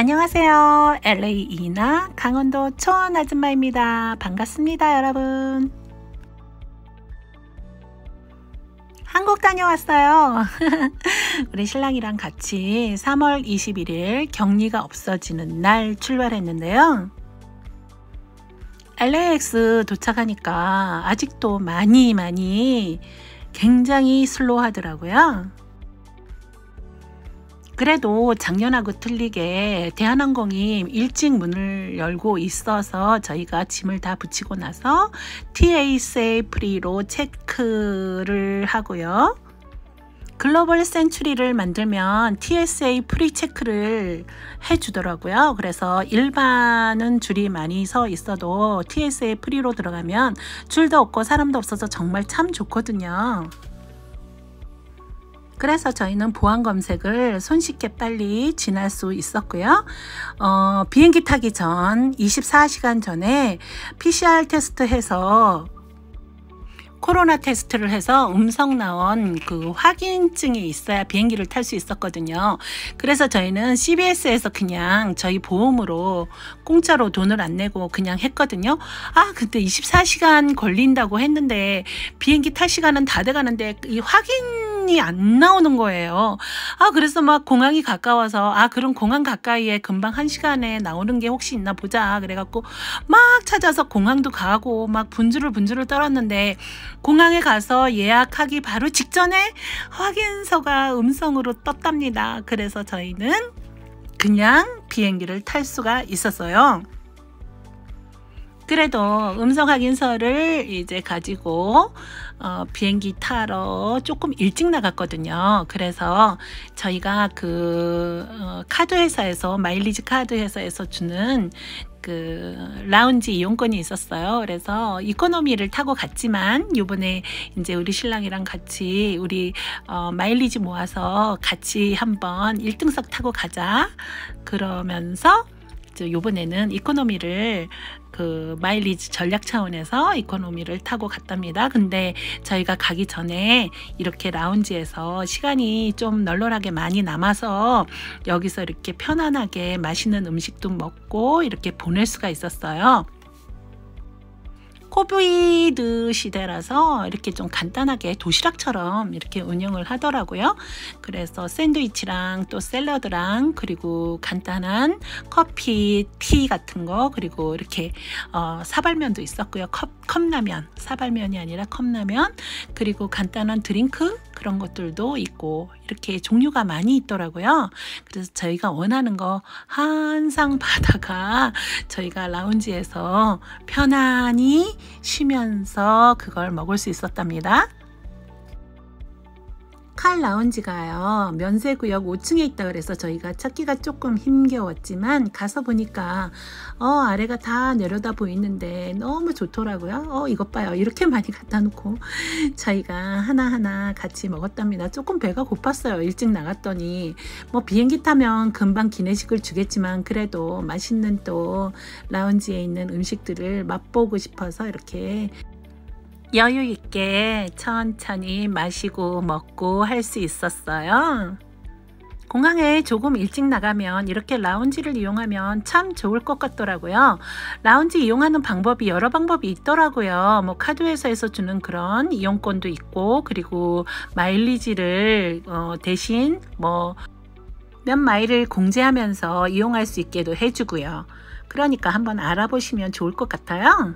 안녕하세요. LA 이나 강원도 초원 아줌마입니다. 반갑습니다, 여러분. 한국 다녀왔어요. 우리 신랑이랑 같이 3월 21일 격리가 없어지는 날 출발했는데요. LAX 도착하니까 아직도 많이 많이 굉장히 슬로하더라고요. 그래도 작년하고 틀리게 대한항공이 일찍 문을 열고 있어서 저희가 짐을 다 부치고 나서 TSA Pre로 체크를 하고요. Global Entry를 만들면 TSA PreCheck를 해주더라고요. 그래서 일반은 줄이 많이 서 있어도 TSA Pre로 들어가면 줄도 없고 사람도 없어서 정말 참 좋거든요. 그래서 저희는 보안 검색을 손쉽게 빨리 지날 수 있었고요. 어, 비행기 타기 전 24시간 전에 PCR 테스트 해서 코로나 테스트를 해서 음성 나온 그 확인증이 있어야 비행기를 탈 수 있었거든요. 그래서 저희는 CBS에서 그냥 저희 보험으로 공짜로 돈을 안 내고 그냥 했거든요. 아, 근데 24시간 걸린다고 했는데 비행기 탈 시간은 다 돼가는데 이 확인 시간이 안 나오는 거예요. 아, 그래서 막 공항이 가까워서, 아, 그럼 공항 가까이에 금방 한 시간에 나오는 게 혹시 있나 보자. 그래갖고 막 찾아서 공항도 가고 막 분주를 분주를 떨었는데 공항에 가서 예약하기 바로 직전에 확인서가 음성으로 떴답니다. 그래서 저희는 그냥 비행기를 탈 수가 있었어요. 그래도 음성 확인서를 이제 가지고 어, 비행기 타러 조금 일찍 나갔거든요. 그래서 저희가 그 어, 카드 회사에서 마일리지 카드 회사에서 주는 그 라운지 이용권이 있었어요. 그래서 이코노미를 타고 갔지만 요번에 이제 우리 신랑이랑 같이 우리 어, 마일리지 모아서 같이 한번 1등석 타고 가자. 그러면서 요번에는 이코노미를 그 마일리지 전략 차원에서 이코노미를 타고 갔답니다. 근데 저희가 가기 전에 이렇게 라운지에서 시간이 좀 널널하게 많이 남아서 여기서 이렇게 편안하게 맛있는 음식도 먹고 이렇게 보낼 수가 있었어요. COVID 시대라서 이렇게 좀 간단하게 도시락처럼 이렇게 운영을 하더라고요. 그래서 샌드위치랑 또 샐러드랑 그리고 간단한 커피, 티 같은 거 그리고 이렇게 어, 사발면도 있었고요. 컵, 컵라면, 사발면이 아니라 컵라면 그리고 간단한 드링크 그런 것들도 있고 이렇게 종류가 많이 있더라고요. 그래서 저희가 원하는 거 한상 받아가 저희가 라운지에서 편안히 쉬면서 그걸 먹을 수 있었답니다. 칼 라운지가요 면세구역 5층에 있다 그래서 저희가 찾기가 조금 힘겨웠지만 가서 보니까 어 아래가 다 내려다 보이는데 너무 좋더라고요. 어 이것 봐요. 이렇게 많이 갖다 놓고 저희가 하나하나 같이 먹었답니다. 조금 배가 고팠어요. 일찍 나갔더니. 뭐 비행기 타면 금방 기내식을 주겠지만 그래도 맛있는 또 라운지에 있는 음식들을 맛보고 싶어서 이렇게 여유 있게 천천히 마시고 먹고 할 수 있었어요. 공항에 조금 일찍 나가면 이렇게 라운지를 이용하면 참 좋을 것 같더라고요. 라운지 이용하는 방법이 여러 방법이 있더라고요. 뭐 카드 회사에서 주는 그런 이용권도 있고 그리고 마일리지를 어 대신 뭐 몇 마일을 공제하면서 이용할 수 있게도 해주고요. 그러니까 한번 알아보시면 좋을 것 같아요.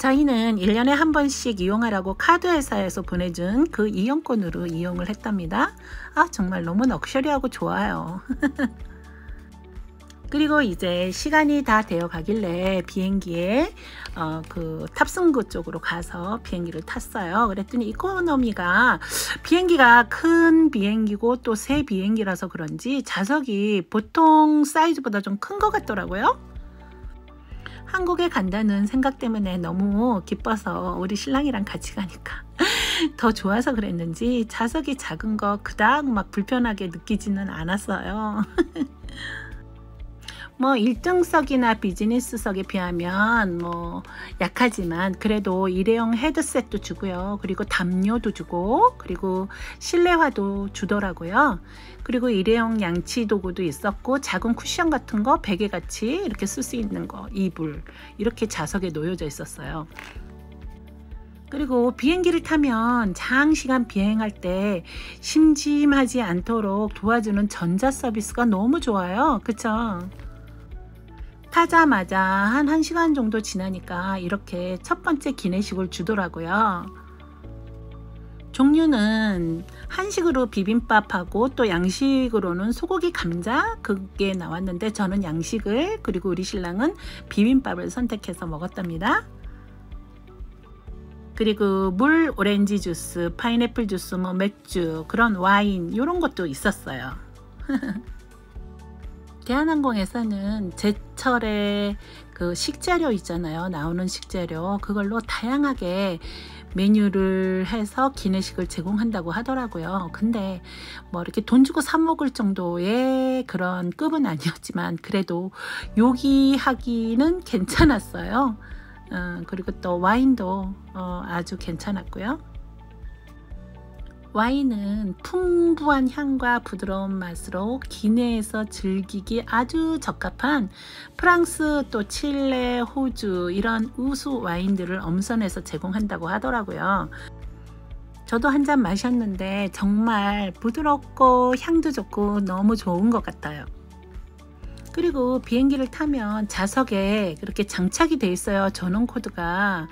저희는 1년에 한 번씩 이용하라고 카드 회사에서 보내준 그 이용권으로 이용을 했답니다. 아, 정말 너무 럭셔리하고 좋아요. 그리고 이제 시간이 다 되어 가길래 비행기에 어, 그 탑승구 쪽으로 가서 비행기를 탔어요. 그랬더니 이코노미가 비행기가 큰 비행기고 또 새 비행기라서 그런지 좌석이 보통 사이즈보다 좀 큰 것 같더라고요. 한국에 간다는 생각 때문에 너무 기뻐서 우리 신랑이랑 같이 가니까 더 좋아서 그랬는지 좌석이 작은 거 그닥 막 불편하게 느끼지는 않았어요. 뭐 1등석이나 비즈니스석에 비하면 뭐 약하지만 그래도 일회용 헤드셋도 주고요. 그리고 담요도 주고 그리고 실내화도 주더라고요. 그리고 일회용 양치 도구도 있었고 작은 쿠션 같은 거 베개 같이 이렇게 쓸 수 있는 거 이불 이렇게 좌석에 놓여져 있었어요. 그리고 비행기를 타면 장시간 비행할 때 심심하지 않도록 도와주는 전자 서비스가 너무 좋아요. 그쵸? 타자마자 한 1시간 정도 지나니까 이렇게 첫 번째 기내식을 주더라고요. 종류는 한식으로 비빔밥하고 또 양식으로는 소고기 감자 그게 나왔는데 저는 양식을 그리고 우리 신랑은 비빔밥을 선택해서 먹었답니다. 그리고 물, 오렌지 주스, 파인애플 주스, 뭐 맥주, 그런 와인 이런 것도 있었어요. 대한항공에서는 제철에 그 식재료 있잖아요. 나오는 식재료 그걸로 다양하게 메뉴를 해서 기내식을 제공한다고 하더라고요. 근데 뭐 이렇게 돈 주고 사 먹을 정도의 그런 급은 아니었지만 그래도 요기하기는 괜찮았어요. 어, 그리고 또 와인도 어, 아주 괜찮았고요. 와인은 풍부한 향과 부드러운 맛으로 기내에서 즐기기 아주 적합한 프랑스 또 칠레, 호주 이런 우수 와인들을 엄선해서 제공한다고 하더라고요. 저도 한 잔 마셨는데 정말 부드럽고 향도 좋고 너무 좋은 것 같아요. 그리고 비행기를 타면 좌석에 그렇게 장착이 돼 있어요. 전원 코드가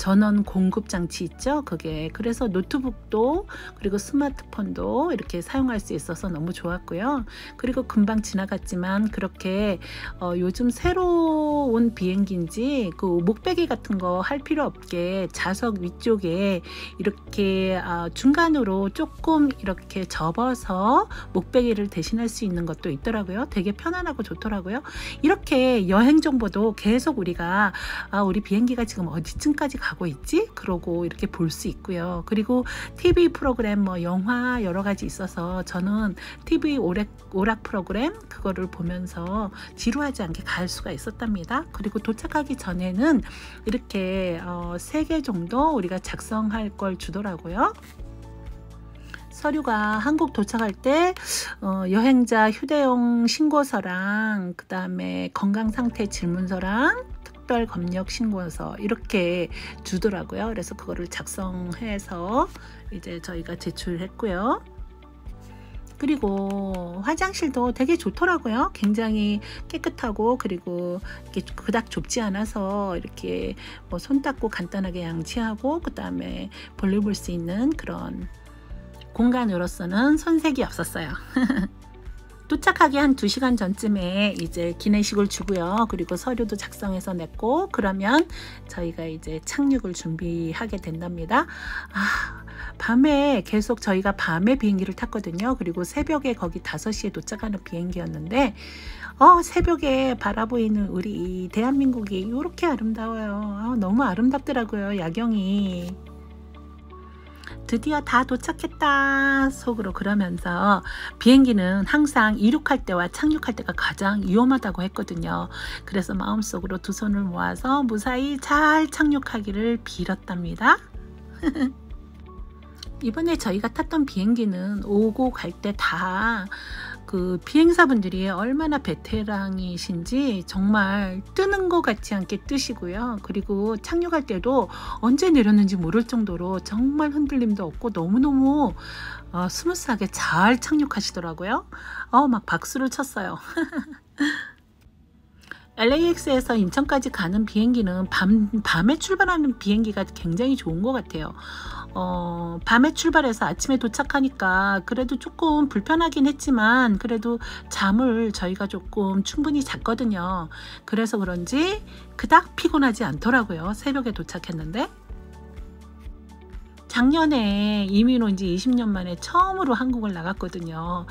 전원 공급 장치 있죠? 그게. 그래서 노트북도 그리고 스마트폰도 이렇게 사용할 수 있어서 너무 좋았고요. 그리고 금방 지나갔지만 그렇게 어, 요즘 새로 운 비행기인지 그 목베개 같은 거 할 필요 없게 좌석 위쪽에 이렇게 어, 중간으로 조금 이렇게 접어서 목베개를 대신할 수 있는 것도 있더라고요. 되게 편안하고 좋더라고요. 이렇게 여행 정보도 계속 우리가 아, 우리 비행기가 지금 어디쯤까지 가 가고 있지? 그러고 이렇게 볼 수 있고요. 그리고 TV 프로그램 뭐 영화 여러 가지 있어서 저는 TV 오락, 오락 프로그램 그거를 보면서 지루하지 않게 갈 수가 있었답니다. 그리고 도착하기 전에는 이렇게 어, 3개 정도 우리가 작성할 걸 주더라고요. 서류가 한국 도착할 때 어, 여행자 휴대용 신고서랑 그 다음에 건강 상태 질문서랑 특별 검역 신고서 이렇게 주더라고요. 그래서 그거를 작성해서 이제 저희가 제출했고요. 그리고 화장실도 되게 좋더라고요. 굉장히 깨끗하고 그리고 그닥 좁지 않아서 이렇게 뭐 손 닦고 간단하게 양치하고 그 다음에 볼일 볼 수 있는 그런 공간으로서는 손색이 없었어요. 도착하기 한 2시간 전쯤에 이제 기내식을 주고요. 그리고 서류도 작성해서 냈고 그러면 저희가 이제 착륙을 준비하게 된답니다. 아, 밤에 계속 저희가 밤에 비행기를 탔거든요. 그리고 새벽에 거기 5시에 도착하는 비행기였는데 어, 새벽에 바라보이는 우리 대한민국이 이렇게 아름다워요. 아, 너무 아름답더라고요. 야경이. 드디어 다 도착했다 속으로 그러면서 비행기는 항상 이륙할 때와 착륙할 때가 가장 위험하다고 했거든요. 그래서 마음속으로 두 손을 모아서 무사히 잘 착륙하기를 빌었답니다. 이번에 저희가 탔던 비행기는 오고 갈 때 다 그 비행사분들이 얼마나 베테랑이신지 정말 뜨는 것 같지 않게 뜨시고요. 그리고 착륙할 때도 언제 내렸는지 모를 정도로 정말 흔들림도 없고 너무너무 어, 스무스하게 잘 착륙하시더라고요. 어, 막 박수를 쳤어요. LAX에서 인천까지 가는 비행기는 밤, 밤에 출발하는 비행기가 굉장히 좋은 것 같아요. 어, 밤에 출발해서 아침에 도착하니까 그래도 조금 불편하긴 했지만 그래도 잠을 저희가 조금 충분히 잤거든요. 그래서 그런지 그닥 피곤하지 않더라고요. 새벽에 도착했는데. 작년에 이민 온 지 20년 만에 처음으로 한국을 나갔거든요.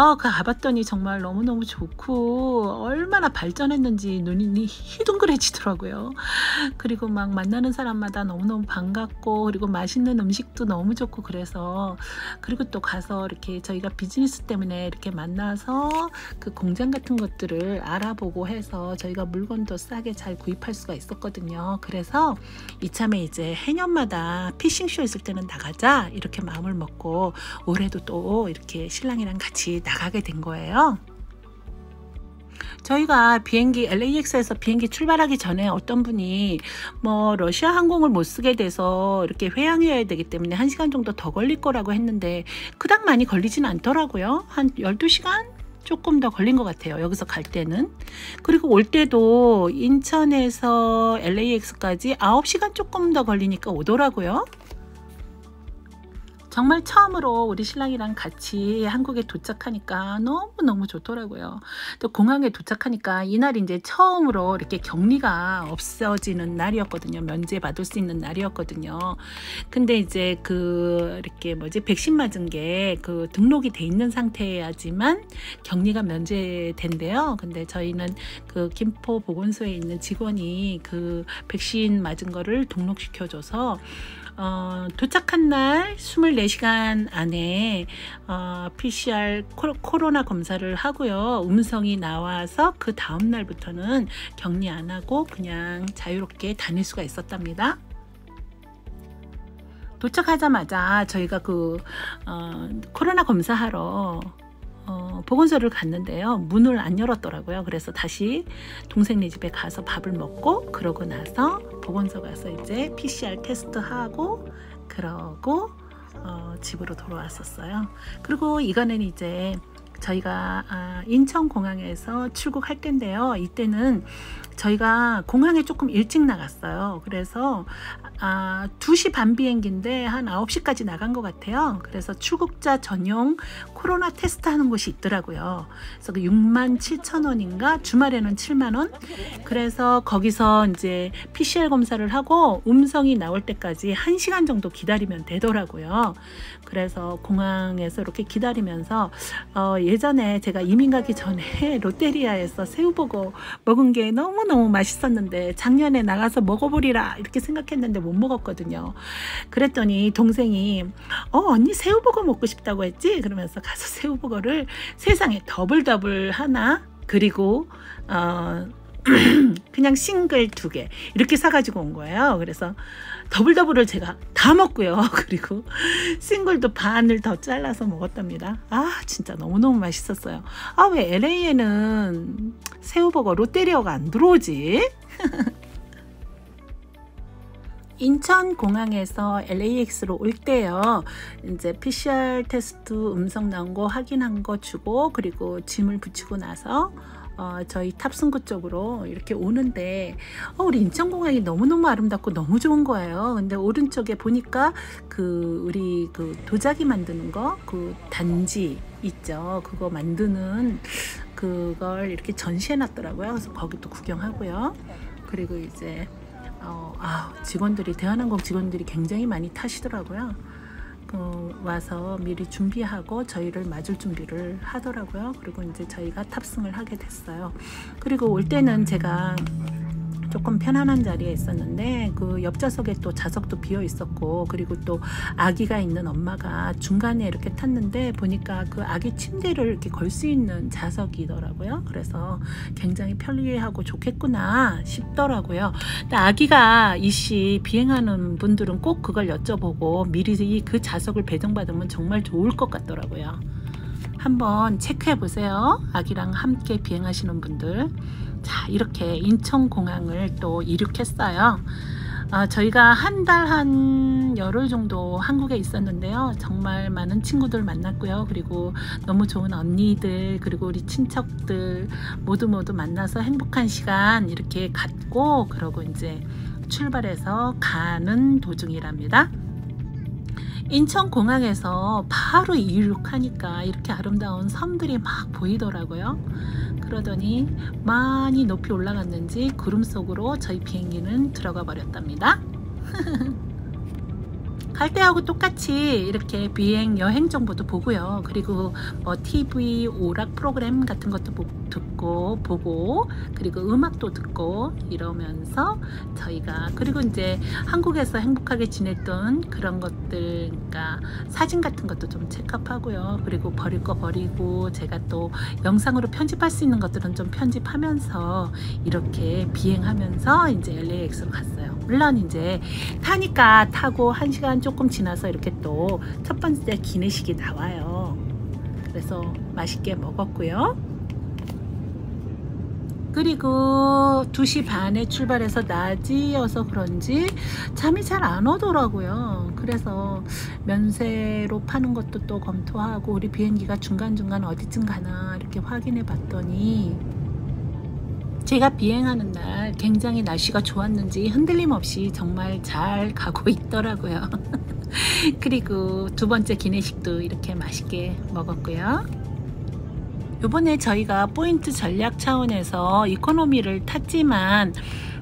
아, 그 가봤더니 정말 너무너무 좋고 얼마나 발전했는지 눈이 희둥그레지더라고요. 그리고 막 만나는 사람마다 너무너무 반갑고 그리고 맛있는 음식도 너무 좋고 그래서 그리고 또 가서 이렇게 저희가 비즈니스 때문에 이렇게 만나서 그 공장 같은 것들을 알아보고 해서 저희가 물건도 싸게 잘 구입할 수가 있었거든요. 그래서 이참에 이제 해년마다 피싱쇼 있을 때는 나가자 이렇게 마음을 먹고 올해도 또 이렇게 신랑이랑 같이 나가게 된 거예요. 저희가 비행기 LAX에서 비행기 출발하기 전에 어떤 분이 뭐 러시아 항공을 못 쓰게 돼서 이렇게 회항해야 되기 때문에 1시간 정도 더 걸릴 거라고 했는데 그닥 많이 걸리진 않더라고요. 한 12시간 조금 더 걸린 것 같아요. 여기서 갈 때는. 그리고 올 때도 인천에서 LAX까지 9시간 조금 더 걸리니까 오더라고요. 정말 처음으로 우리 신랑이랑 같이 한국에 도착하니까 너무너무 좋더라고요. 또 공항에 도착하니까 이날 이제 처음으로 이렇게 격리가 없어지는 날이었거든요. 면제 받을 수 있는 날이었거든요. 근데 이제 그 이렇게 뭐지 백신 맞은 게 그 등록이 돼 있는 상태야지만 격리가 면제된대요. 근데 저희는 그 김포 보건소에 있는 직원이 그 백신 맞은 거를 등록시켜줘서 어, 도착한 날 24시간 안에 어, PCR 코로나 검사를 하고요. 음성이 나와서 그 다음 날부터는 격리 안 하고 그냥 자유롭게 다닐 수가 있었답니다. 도착하자마자 저희가 그 어, 코로나 검사하러 어, 보건소를 갔는데요. 문을 안 열었더라고요. 그래서 다시 동생네 집에 가서 밥을 먹고 그러고 나서 보건소 가서 이제 PCR 테스트 하고 그러고 어, 집으로 돌아왔었어요. 그리고 이거는 이제 저희가 아, 인천공항에서 출국할 텐데요. 이때는 저희가 공항에 조금 일찍 나갔어요. 그래서 아, 2시 반 비행기인데 한 9시까지 나간 것 같아요. 그래서 출국자 전용 코로나 테스트 하는 곳이 있더라고요. 그래서 그 6만 7천 원인가 주말에는 7만 원. 그래서 거기서 이제 PCR 검사를 하고 음성이 나올 때까지 1시간 정도 기다리면 되더라고요. 그래서 공항에서 이렇게 기다리면서 어, 예전에 제가 이민 가기 전에 롯데리아에서 새우버거 먹은 게 너무너무 맛있었는데 작년에 나가서 먹어보리라 이렇게 생각했는데 못 먹었거든요. 그랬더니 동생이 어 언니 새우버거 먹고 싶다고 했지? 그러면서 가서 새우버거를 세상에 더블 더블 하나 그리고 어 그냥 싱글 두 개 이렇게 사가지고 온 거예요. 그래서 더블 더블을 제가 다 먹고요. 그리고 싱글도 반을 더 잘라서 먹었답니다. 아 진짜 너무너무 맛있었어요. 아 왜 LA에는 새우버거 롯데리아가 안 들어오지? 인천공항에서 LAX로 올 때요. 이제 PCR 테스트 음성 나온 거 확인한 거 주고 그리고 짐을 붙이고 나서 어, 저희 탑승구 쪽으로 이렇게 오는데 어, 우리 인천공항이 너무너무 아름답고 너무 좋은 거예요. 근데 오른쪽에 보니까 그 우리 그 도자기 만드는 거 그 단지 있죠. 그거 만드는 그걸 이렇게 전시해 놨더라고요. 그래서 거기도 구경하고요. 그리고 이제 어, 아, 직원들이 대한항공 직원들이 굉장히 많이 타시더라고요. 어, 와서 미리 준비하고 저희를 맞을 준비를 하더라고요. 그리고 이제 저희가 탑승을 하게 됐어요. 그리고 올 때는 제가 조금 편안한 자리에 있었는데 그 옆좌석에 또 좌석도 비어 있었고 그리고 또 아기가 있는 엄마가 중간에 이렇게 탔는데 보니까 그 아기 침대를 이렇게 걸 수 있는 좌석이더라고요. 그래서 굉장히 편리하고 좋겠구나 싶더라고요. 아기가 이씨 비행하는 분들은 꼭 그걸 여쭤보고 미리 그 좌석을 배정받으면 정말 좋을 것 같더라고요. 한번 체크해 보세요. 아기랑 함께 비행하시는 분들. 자, 이렇게 인천공항을 또 이륙했어요. 어, 저희가 한달한 열흘 정도 한국에 있었는데요. 정말 많은 친구들 만났고요. 그리고 너무 좋은 언니들, 그리고 우리 친척들 모두 모두 만나서 행복한 시간 이렇게 갖고 그러고 이제 출발해서 가는 도중이랍니다. 인천공항에서 바로 이륙하니까 이렇게 아름다운 섬들이 막 보이더라고요. 그러더니 많이 높이 올라갔는지 구름 속으로 저희 비행기는 들어가 버렸답니다. 갈 때하고 똑같이 이렇게 비행 여행 정보도 보고요. 그리고 뭐 TV 오락 프로그램 같은 것도 듣고 보고 그리고 음악도 듣고 이러면서 저희가 그리고 이제 한국에서 행복하게 지냈던 그런 것들 그러니까 사진 같은 것도 좀 체크하고요. 그리고 버릴 거 버리고 제가 또 영상으로 편집할 수 있는 것들은 좀 편집하면서 이렇게 비행하면서 이제 LAX로 갔어요. 물론 이제 타니까 타고 한 시간 조금 지나서 이렇게 또 첫 번째 기내식이 나와요. 그래서 맛있게 먹었고요. 그리고 2시 반에 출발해서 낮이어서 그런지 잠이 잘 안 오더라고요. 그래서 면세로 파는 것도 또 검토하고 우리 비행기가 중간중간 어디쯤 가나 이렇게 확인해 봤더니 제가 비행하는 날 굉장히 날씨가 좋았는지 흔들림 없이 정말 잘 가고 있더라고요. 그리고 두 번째 기내식도 이렇게 맛있게 먹었고요. 요번에 저희가 포인트 전략 차원에서 이코노미를 탔지만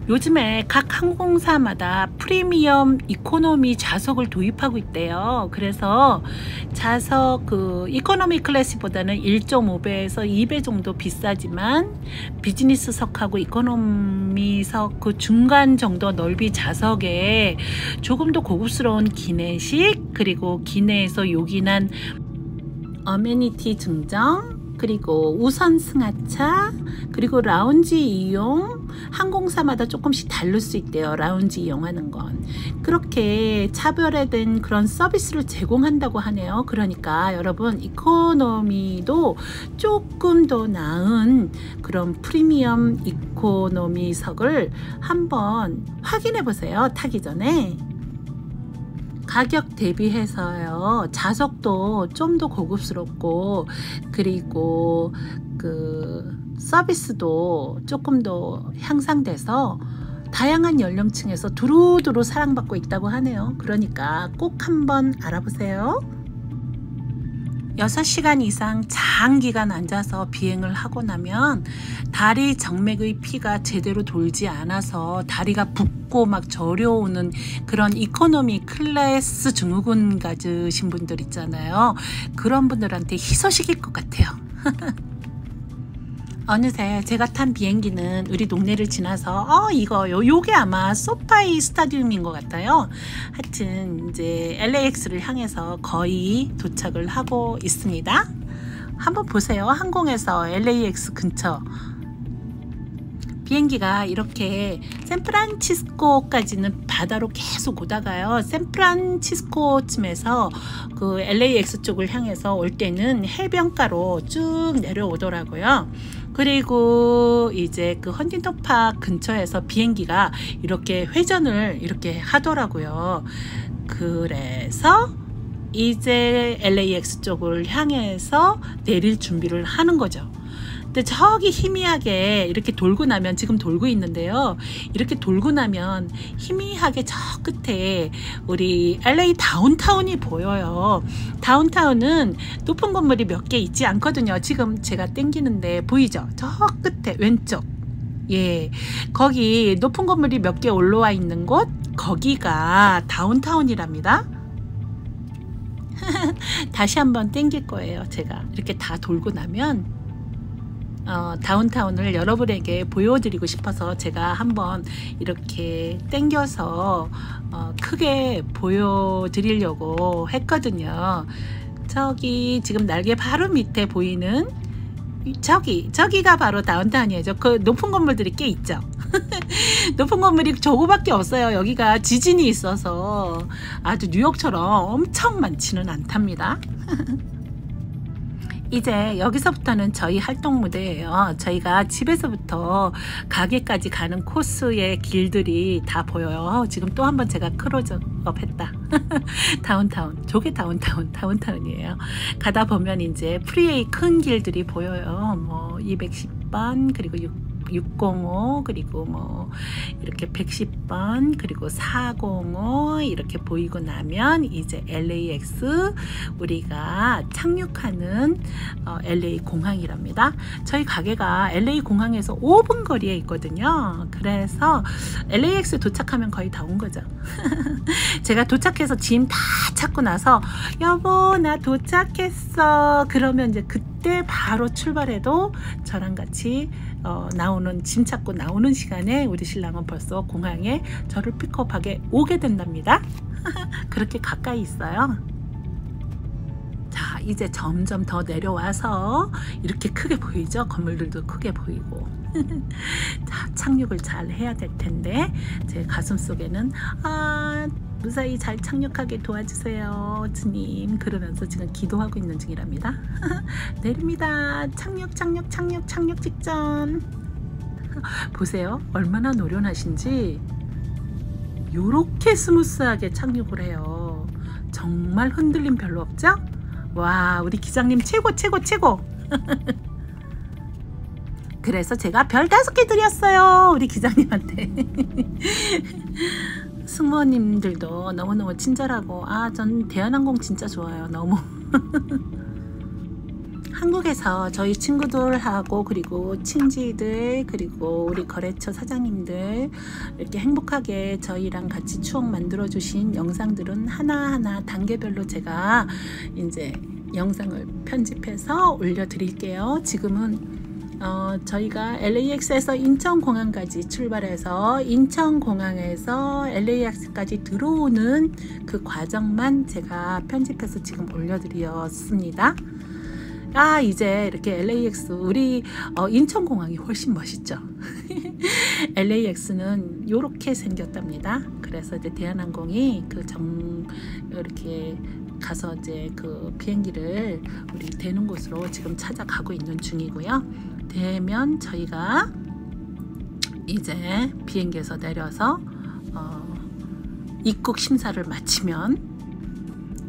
요즘에 각 항공사마다 프리미엄 이코노미 좌석을 도입하고 있대요. 그래서 좌석 그 이코노미 클래스보다는 1.5배에서 2배 정도 비싸지만 비즈니스석하고 이코노미석 그 중간 정도 넓이 좌석에 조금 더 고급스러운 기내식 그리고 기내에서 요긴한 어메니티 증정 그리고 우선 승하차 그리고 라운지 이용 항공사마다 조금씩 다를 수 있대요 라운지 이용하는 건. 그렇게 차별화된 그런 서비스를 제공한다고 하네요. 그러니까 여러분 이코노미도 조금 더 나은 그런 프리미엄 이코노미석을 한번 확인해 보세요 타기 전에 가격 대비해서요. 좌석도 좀 더 고급스럽고 그리고 그 서비스도 조금 더 향상돼서 다양한 연령층에서 두루두루 사랑받고 있다고 하네요. 그러니까 꼭 한번 알아보세요 6시간 이상 장기간 앉아서 비행을 하고 나면 다리 정맥의 피가 제대로 돌지 않아서 다리가 붓고 막 저려오는 그런 이코노미 클래스 증후군 가지신 분들 있잖아요. 그런 분들한테 희소식일 것 같아요. 어느새 제가 탄 비행기는 우리 동네를 지나서 어 이거 요 요게 아마 SoFi Stadium인 것 같아요. 하여튼 이제 LAX를 향해서 거의 도착을 하고 있습니다. 한번 보세요. 항공에서 LAX 근처 비행기가 이렇게 샌프란시스코까지는 바다로 계속 오다가요. 샌프란시스코쯤에서 그 LAX 쪽을 향해서 올 때는 해변가로 쭉 내려오더라고요. 그리고 이제 그 헌팅턴 파크 근처에서 비행기가 이렇게 회전을 이렇게 하더라고요. 그래서 이제 LAX 쪽을 향해서 내릴 준비를 하는 거죠. 근데 저기 희미하게 이렇게 돌고 나면 지금 돌고 있는데요. 이렇게 돌고 나면 희미하게 저 끝에 우리 LA 다운타운이 보여요. 다운타운은 높은 건물이 몇 개 있지 않거든요. 지금 제가 땡기는데 보이죠? 저 끝에 왼쪽. 예. 거기 높은 건물이 몇 개 올라와 있는 곳 거기가 다운타운이랍니다. 다시 한번 땡길 거예요. 제가 이렇게 다 돌고 나면 어, 다운타운을 여러분에게 보여드리고 싶어서 제가 한번 이렇게 땡겨서 어, 크게 보여드리려고 했거든요. 저기 지금 날개 바로 밑에 보이는 저기 저기가 바로 다운타운이에요. 그 높은 건물들이 꽤 있죠. 높은 건물이 저거밖에 없어요. 여기가 지진이 있어서 아주 뉴욕처럼 엄청 많지는 않답니다. 이제 여기서부터는 저희 활동 무대예요. 저희가 집에서부터 가게까지 가는 코스의 길들이 다 보여요. 지금 또 한 번 제가 크로즈업 했다. downtown. 저게 downtown, downtown이에요. 가다 보면 이제 freeway 큰 길들이 보여요. 뭐 210번 그리고 6 605 그리고 뭐 이렇게 110번 그리고 405 이렇게 보이고 나면 이제 LAX 우리가 착륙하는 어, LA 공항이랍니다. 저희 가게가 LA 공항에서 5분 거리에 있거든요. 그래서 LAX 도착하면 거의 다 온 거죠. 제가 도착해서 짐 다 찾고 나서 여보 나 도착했어. 그러면 이제 그때 바로 출발해도 저랑 같이 어, 나오는 짐 찾고 나오는 시간에 우리 신랑은 벌써 공항에 저를 픽업하게 오게 된답니다. 그렇게 가까이 있어요. 자, 이제 점점 더 내려와서 이렇게 크게 보이죠? 건물들도 크게 보이고. 자, 착륙을 잘 해야 될 텐데 제 가슴 속에는 아, 무사히 잘 착륙하게 도와주세요, 주님. 그러면서 지금 기도하고 있는 중이랍니다. 내립니다. 착륙, 착륙, 착륙, 착륙 직전. 보세요. 얼마나 노련하신지 요렇게 스무스하게 착륙을 해요. 정말 흔들림 별로 없죠? 와, 우리 기장님 최고, 최고, 최고. 그래서 제가 별 다섯 개 드렸어요. 우리 기장님한테. 승무원님들도 너무너무 친절하고 아, 전 대한항공 진짜 좋아요. 너무. 한국에서 저희 친구들하고 그리고 친지들 그리고 우리 거래처 사장님들 이렇게 행복하게 저희랑 같이 추억 만들어 주신 영상들은 하나하나 단계별로 제가 이제 영상을 편집해서 올려 드릴게요. 지금은 어, 저희가 LAX에서 인천공항까지 출발해서 인천공항에서 LAX까지 들어오는 그 과정만 제가 편집해서 지금 올려드렸습니다. 아 이제 이렇게 LAX 우리 어, 인천공항이 훨씬 멋있죠. LAX는 이렇게 생겼답니다. 그래서 이제 대한항공이 그 정 이렇게 가서 이제 그 비행기를 우리 대는 곳으로 지금 찾아가고 있는 중이고요. 되면 저희가 이제 비행기에서 내려서 어, 입국 심사를 마치면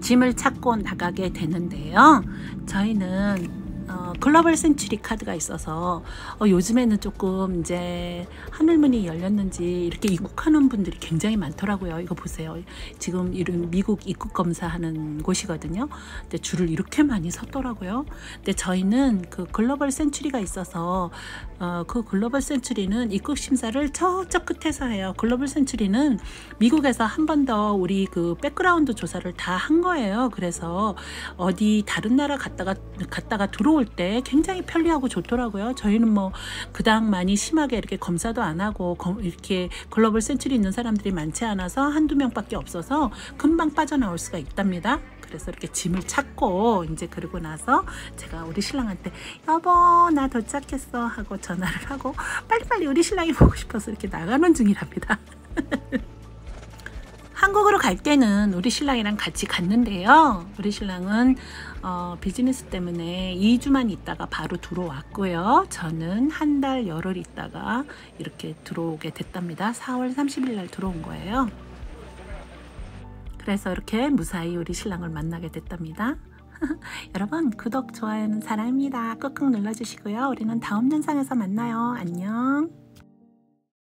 짐을 찾고 나가게 되는데요. 저희는 어, 글로벌 센츄리 카드가 있어서 어, 요즘에는 조금 이제 하늘문이 열렸는지 이렇게 입국하는 분들이 굉장히 많더라고요. 이거 보세요. 지금 이런 미국 입국 검사하는 곳이거든요. 근데 줄을 이렇게 많이 섰더라고요. 근데 저희는 그 Global Entry가 있어서 어, 그 Global Entry는 입국 심사를 저쪽 끝에서 해요. Global Entry는 미국에서 한 번 더 우리 그 백그라운드 조사를 다 한 거예요. 그래서 어디 다른 나라 갔다가 갔다가 들어 올 때 굉장히 편리하고 좋더라고요. 저희는 뭐 그닥 많이 심하게 이렇게 검사도 안 하고 이렇게 Global Entry 있는 사람들이 많지 않아서 한두 명밖에 없어서 금방 빠져나올 수가 있답니다. 그래서 이렇게 짐을 찾고 이제 그러고 나서 제가 우리 신랑한테 여보 나 도착했어 하고 전화를 하고 빨리빨리 우리 신랑이 보고 싶어서 이렇게 나가는 중이랍니다. 한국으로 갈 때는 우리 신랑이랑 같이 갔는데요. 우리 신랑은 어, 비즈니스 때문에 2주만 있다가 바로 들어왔고요. 저는 한 달 열흘 있다가 이렇게 들어오게 됐답니다. 4월 30일 날 들어온 거예요. 그래서 이렇게 무사히 우리 신랑을 만나게 됐답니다. 여러분 구독, 좋아요는 사랑입니다. 꾹꾹 눌러주시고요. 우리는 다음 영상에서 만나요. 안녕.